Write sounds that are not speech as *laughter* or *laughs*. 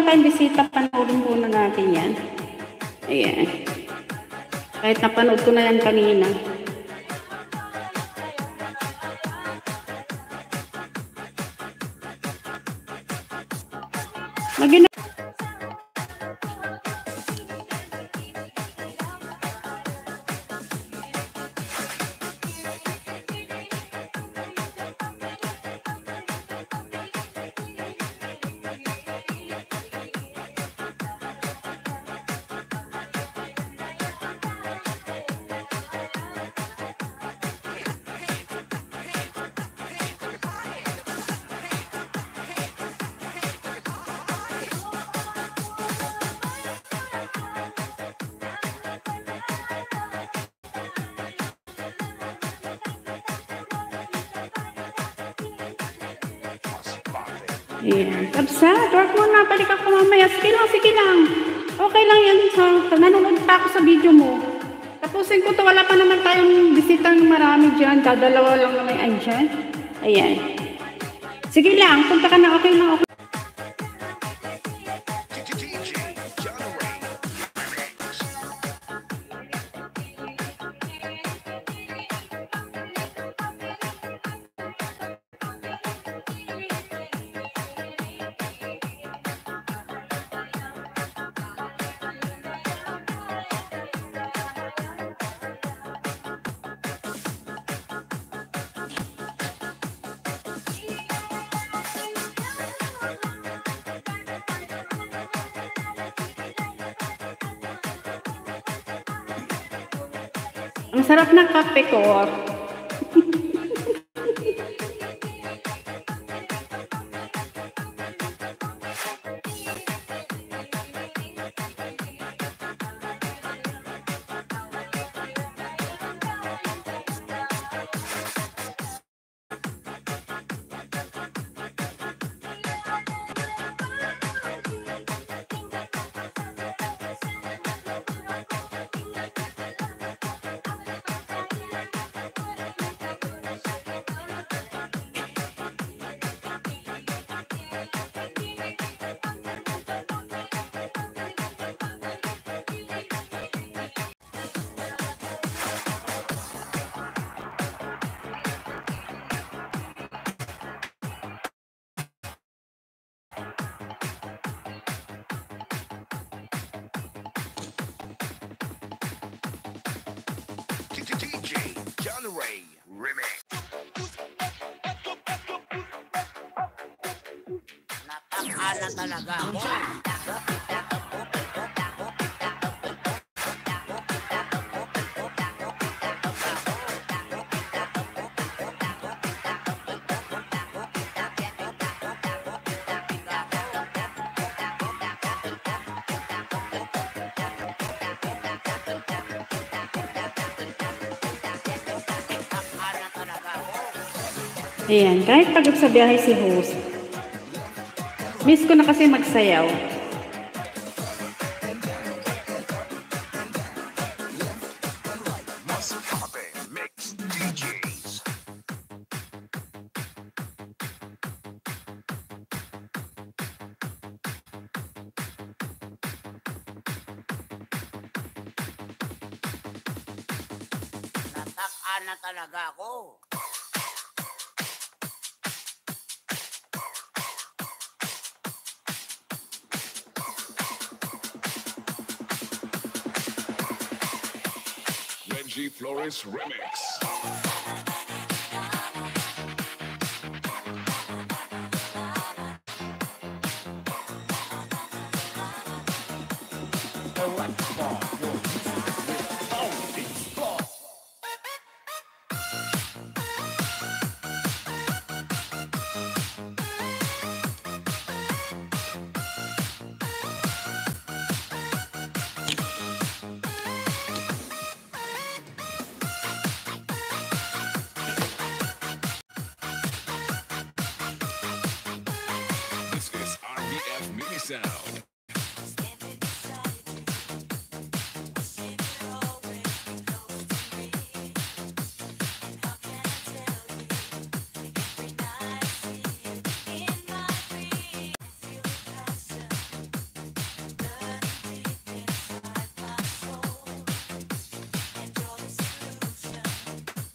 man kayong bisita, panoorin muna natin yan. Ayan. Kahit napanood ko na yan kanina. Ayan. Kapsat, work muna. Balik ako mamaya. Sige lang, sige lang. Okay lang yan. Sa, nanonood pa ako sa video mo. Tapusin ko to. Wala pa naman tayong bisitang marami dyan. Dadalawa lang naman ay dyan. Ayan. Sige lang. Punta ka na. Okay lang. Okay. Ang sarap ng kape ko. *laughs* John Ray Remix. Nakakala talaga Ayan. Kahit pagod sa biyahe si host. Miss ko na kasi magsayaw. Nakakala talaga ako. G. Flores Remix.